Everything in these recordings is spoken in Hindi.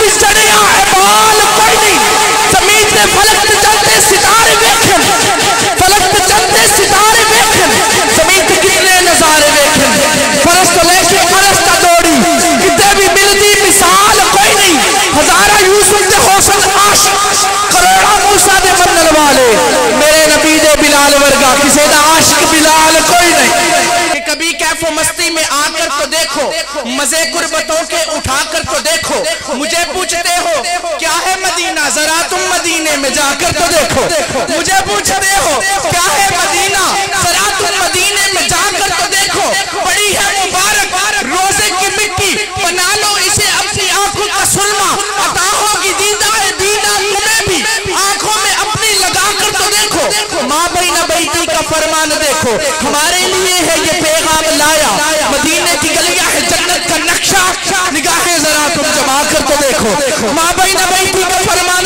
बिस्तर यहाँ है बाल कोई नहीं। समीत ने फलक मज़े कुर्बतों के उठा कर तो देखो, मुझे पूछते हो, क्या है मदीना? जरा तुम मदीने में जाकर तो देखो। मुझे पूछते हो, क्या है मदीना? जरा तुम मदीने में जाकर तो देखो। बड़ी है मुबारक, रोज़े की मिट्टी, बना लो इसे अपनी आँखों का सुरमा। अता होगी दीदा है दीना तुम्हें भी। आँखों में अपनी लगा कर तो देखो। माँ बहना बेटी का फरमान देखो, हमारे लिए है ये पैगाम लाया। देखो माँ बहन फरमान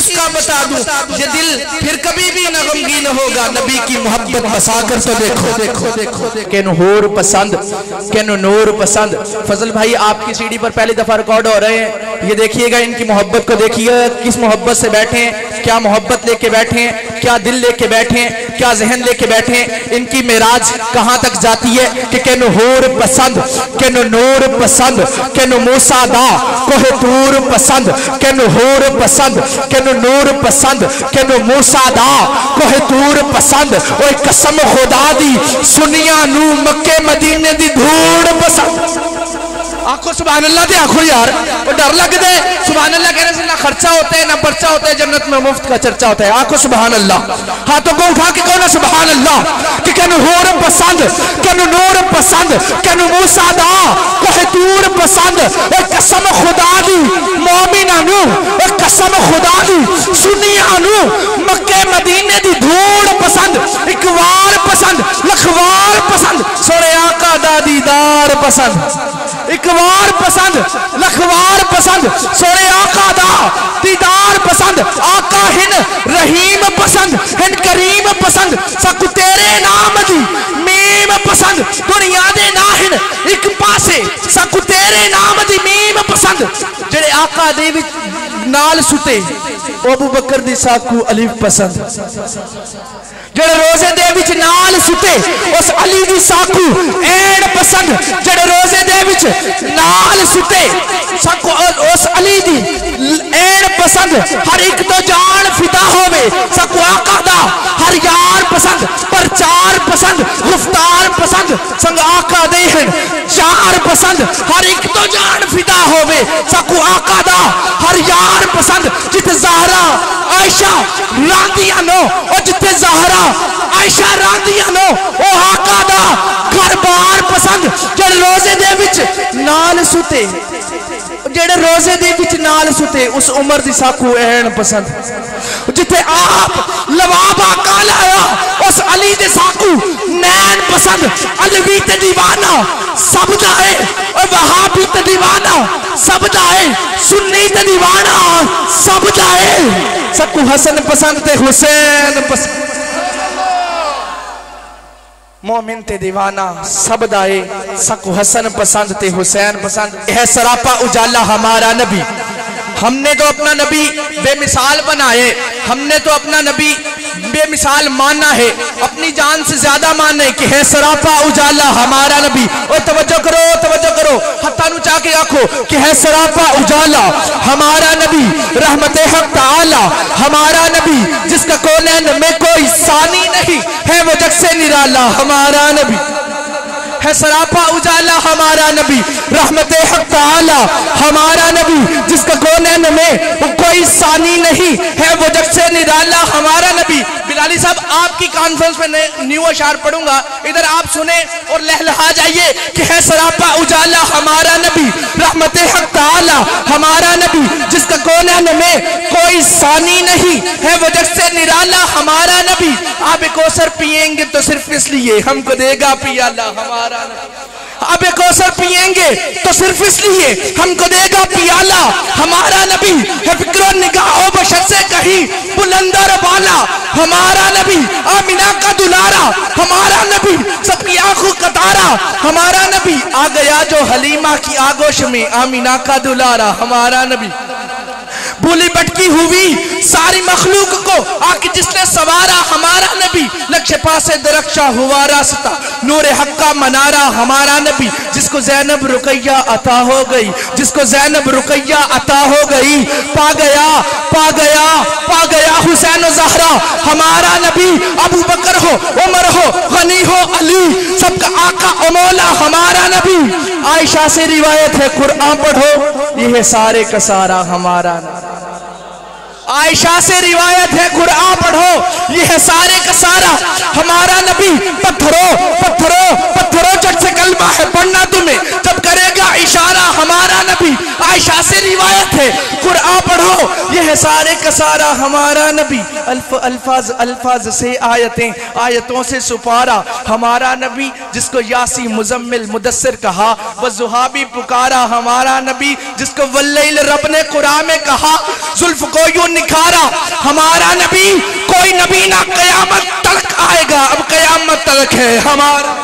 नुस्खा बता दूँ ये दिल फिर कभी भी न गमगीन होगा। नबी की मोहब्बत बसा कर तो देखो। देखो देखो के नूर पसंद के नूर पसंद। फजल भाई आपकी सीढ़ी पर पहली दफ़ा रिकॉर्ड हो रहे हैं। ये देखिएगा इनकी मोहब्बत को देखिएगा किस मोहब्बत से बैठे हैं क्या मोहब्बत लेके बैठे हैं। क्या दिल लेके बैठे क्या जहन लेके बैठे इनकी मेराज कहाँ तक जाती है कि के नूर पसंद के नूर पसंद के मूसा दा कोहे तूर पसंद के नूर पसंद के नूर पसंद के मूसा दा कोहे तूर पसंद। ओए कसम खुदा दी, सुनिया नू मक्के मदीने दी धूड़ पसंद। आखो सुबह अल्लाह दे आखो यार। वो डर लग दे सुबह अल्लाह कहने से ना खर्चा होता है, ना पर्चा होता है, जन्नत में मुफ़्त का चर्चा होता है। आखो सुबह अल्लाह हाथों को उठा के कहो ना सुबह अल्लाह कि कनु होर पसंद कनु नूर पसंद कनु मूसादा कोहे दूर पसंद ए कसम खुदा दी, मोमिना नु ए कसम खुदा दी, सुनिया नु मक्के, मदीने दी धूड़ पसंद एक वार पसंद लखवार पसंद सोने आका दा दीदार पसंद। एक वार पसंद, लखवार पसंद सोने आका दा, दीदार पसंद, आका हिन रहीम पसंद हिन करीम पसंद सकु तेरे नाम दी मीम पसंद, दुनिया दे ना हिन एक पासे सकु तेरे नाम दी मीम पसंद। जेड़े आका दे विच नाल सुते अबू बकर दी साकू अलीफ पसंद। जेड़े रोज़े दे विच नाल सुते, उस अली दी साकू ऐन पसंद। जेड़े रोज़े दे विच नाल सुते, साकू उस अली दी ऐन पसंद। हर एक तो जान फिदा होवे, साकू आका दा। हर यार पसंद, प्रचार पसंद, गुफ्तार पसंद, संग आका चार पसंद, हर एक तो जान फिदा होवे। साकू आका दा, हर यार पसंद जिते ज़हरा, आयशा, रांदियाँ नो और जिते ज़हरा, आयशा, रांदियाँ नो, ओ आका दा, घर बार पसंद, जेड़े रोज़े दे विच नाल सुते। जेड़े रोज़े दे विच नाल सुते, उस उम्र दी साकू ऐन पसंद। जिथे आप लवाबा काला उस अली दे साकू नैन पसंद, अलवी ते दीवाना, सब दा है, और वहाबी ते दीवाना, सब है, सुन्नी ते दीवाना, सब है। सबको हसन पसंद ते हुसैन पसंद। मोमिन ते दीवाना, सब दाए सकु हसन पसंद ते हुसैन पसंद। यह सरापा उजाला हमारा नबी। हमने तो अपना नबी बेमिसाल बनाए, हमने तो अपना नबी बेमिसाल माना है। अपनी जान से ज़्यादा माने कि है सरापा उजाला हमारा नबी। और तवज्जो करो तवज्जो करो। हत्ता नु के आखो कि है सरापा उजाला हमारा नबी। रहमत हक ताला हमारा नबी। जिसका कोनैन में कोई सानी नहीं, है वो जग से निराला हमारा नबी। है सरापा उजाला हमारा नबी, रहमत आला हमारा नबी, जिसका कोनैन में कोई सानी नहीं है, वो जब से निराला हमारा नबी। बिलाली साहब, आपकी कॉन्फ्रेंस में न्यू अशार पढ़ूँगा। इधर आप सुने और लहलहा जाइए कि है सरापा उजाला हमारा नबी। रहमत हक ताला हमारा नबी, जिसका कोना में कोई सानी नहीं है, वो जब से निराला हमारा नबी। आप एक औसर पियेंगे तो सिर्फ़ इसलिए हमको देगा पियाला, हमारा अब कौसर पियेंगे तो सिर्फ़ इसलिए हमको देगा पियाला। हमारा नबी है फिक्रो निगाहों बशर से कहीं, बुलंदर वाला। हमारा नबी, आमिना का दुलारा। हमारा नबी, सबकी आँखों का तारा। हमारा नबी, आ गया जो हलीमा की आगोश में, आमिना का दुलारा। हमारा नबी। भूली भटकी हुई सारी मखलूक को आके जिसने सवारा हमारा नबी लक्ष्य पासे दरक्षा हुआ रास्ता, नूर हक्का मनारा हमारा नबी, जिसको जैनब रुकैया अता हो गई, जिसको जैनब रुकैया अता हो गई। पा गया पा गया पा गया हुसैन जहरा, हमारा नबी अबू बकर हो, उमर हो, गनी हो, अली, सबका आका अमोला हमारा नबी। आयशा से रिवायत है, कुरान पढ़ो, ये सारे का सारा हमारा नबी। आयशा से रिवायत है, कुरान पढ़ो। ये है सारे का सारा। हमारा नबी पत्थरों पत्थरों पत्थरों चट से कलमा है, पढ़ना तुम्हें। जब करेगा इशारा हमारा नबी, आयशा से रिवायत है, कुरान पढ़ो। ये है सारे का सारा, हमारा नबी। अल्फ, अल्फाज अल्फाज से आयतें, आयतों से सुपारा। हमारा नबी, जिसको यासी मुजम्मिल मुदस्सिर कहा, वह जुहाबी पुकारा। हमारा नबी, जिसको वल्लैल रब ने कुरान में कहा जुल्फ को यू निखारा, हमारा नबी, कोई नबी ना कयामत तक आएगा। अब कयामत तक है हमारा।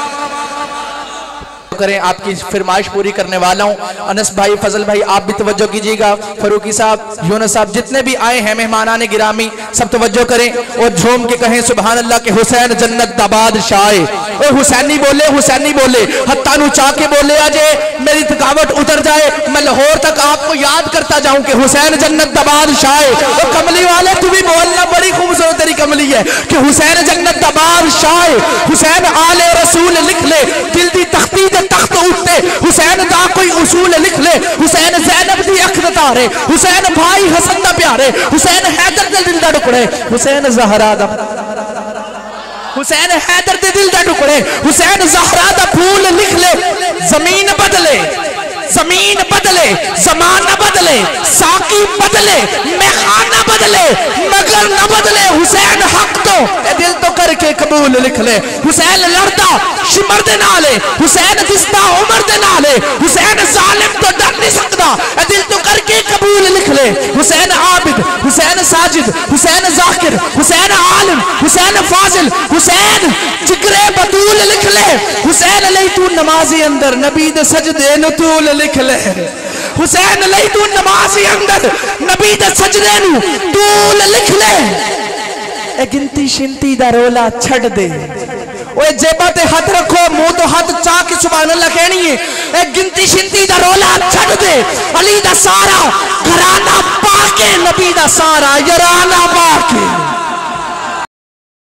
करें, आपकी फरमाइश पूरी करने वाला हूँ। अनस भाई, फजल भाई, आप भी तवज्जो कीजिएगा। फरूकी साहब, यूनस साहब, जितने भी आए हैं मेहमान ने गिरामी, सब तवज्जो करें। और झूम के कहें सुबहान अल्लाह के हुसैन जन्नत दाबाद शाए और हुसैनी बोले हुसैनी बोले, हत्तानु चाह के बोले अजय मेरी थकावट उतर जाए। मैं लाहौर तक आपको याद करता जाऊँ कि हुसैन जन्नत दाबाद शाए और कमली वाले तू भी बोलना बड़ी खूबसूरत तेरी कमली है कि हुसैन जन्नत दाबाद शाए हुसैन आले रसूल लिख ले, दिल दी तख्ती दे तख्त उठते हुसैन दा कोई उसूल लिख ले। हुसैन जैनब दी अख तारे। हुसैन भाई हसन दा प्यारे। हुसैन हैदर दे दिल दा टुकड़े। हुसैन जहरा दा हुसैन हैदर दे दिल दा टुकड़े। हुसैन जहरा दा फूल लिख ले। ज़मीन बदले। ज़मीन बदले जमाना बदले साकी बदले मेखाना बदले मगर न बदले। करके कबूल लिख ले। हुसैन लड़दा शिमर दे नाले। हुसैन दिसदा उमर दे नाले। हुसैन जालिम तो डर नहीं सकदा ए दिल तो करके कबूल लिख ले। हुसैन आबिद, हुसैन साजिद, हुसैन जाकिर, हुसैन आलिम, हुसैन फाजिल, हुसैन जिक्रे बतूल लिख ले। हुसैन लई तू नमाजी अंदर, नबी दे सजदे नु तूल लिख ले। हुसैन लई तू नमाजी अंदर, नबी दे सजदे नु तूल लिख ले। गिनती शिनती दा रोला छड़ दे। जेबा ते हाथ रखो, मुँह तो हाथ चा के सुभान अल्लाह कहनी है। ए गिनती शिनती दा रोला छड़ दे। अली दा सारा, घराना पाके, नबी दा सारा, यराना पाके।